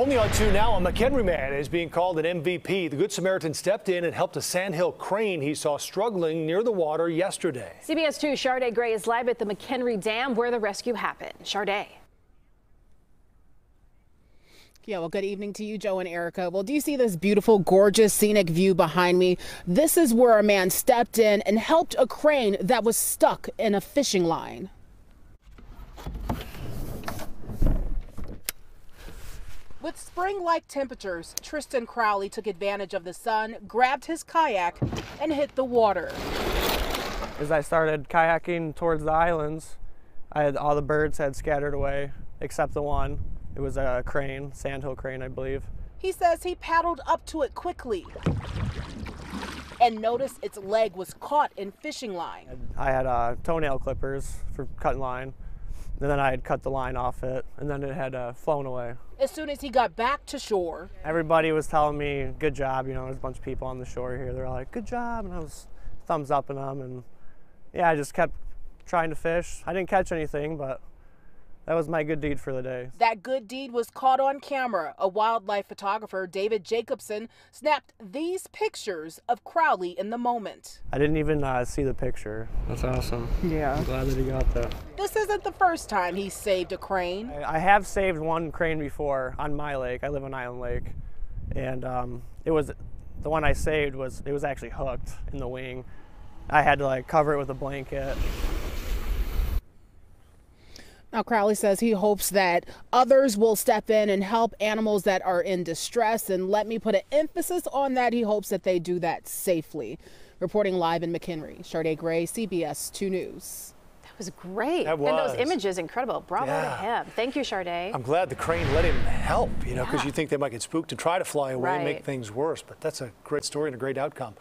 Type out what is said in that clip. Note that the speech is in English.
Only on two now, a McHenry man is being called an MVP. The Good Samaritan stepped in and helped a sandhill crane he saw struggling near the water yesterday. CBS 2 Shardaa Gray is live at the McHenry Dam where the rescue happened. Shardaa. Yeah, well, good evening to you, Joe and Erica. Well, do you see this beautiful, gorgeous, scenic view behind me? This is where a man stepped in and helped a crane that was stuck in a fishing line. With spring like temperatures, Tristen Crowley took advantage of the sun, grabbed his kayak, and hit the water. As I started kayaking towards the islands, I had all the birds had scattered away except the one. It was a crane, sandhill crane, I believe. He says he paddled up to it quickly and noticed its leg was caught in fishing line. I had uh, toenail clippers for cutting line. And then I had cut the line off it, and then it had uh, flown away. As soon as he got back to shore, everybody was telling me, "Good job!" You know, there's a bunch of people on the shore here. They're like, "Good job," and I was thumbs upping them, and yeah, I just kept trying to fish. I didn't catch anything, but that was my good deed for the day. That good deed was caught on camera. A wildlife photographer, David Jacobson, snapped these pictures of Crowley in the moment. I didn't even uh, see the picture. That's awesome. Yeah. I'm glad that he got that. This isn't the first time he's saved a crane. I, have saved one crane before on my lake. I live on Island Lake. And um, it was, the one I saved was, it was actually hooked in the wing. I had to like cover it with a blanket. Now, Crowley says he hopes that others will step in and help animals that are in distress. And let me put an emphasis on that. He hopes that they do that safely. Reporting live in McHenry, Shardaa Gray, CBS 2 News. Was great. That was. And those images, incredible. Bravo yeah. to him. Thank you, Shardaa. I'm glad the crane let him help, you know, because yeah. you think they might get spooked and try to fly away right. and make things worse. But that's a great story and a great outcome.